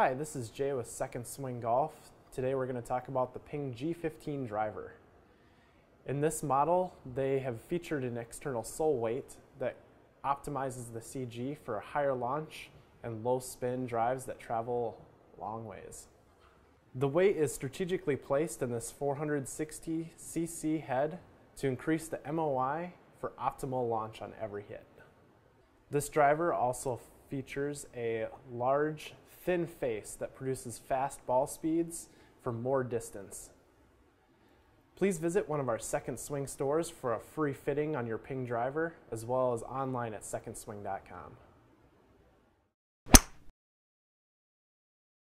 Hi, this is Jay with Second Swing Golf. Today we're going to talk about the Ping G15 driver. In this model, they have featured an external sole weight that optimizes the CG for a higher launch and low spin drives that travel long ways. The weight is strategically placed in this 460cc head to increase the MOI for optimal launch on every hit. This driver also features a large, thin face that produces fast ball speeds for more distance. Please visit one of our Second Swing stores for a free fitting on your Ping driver, as well as online at secondswing.com.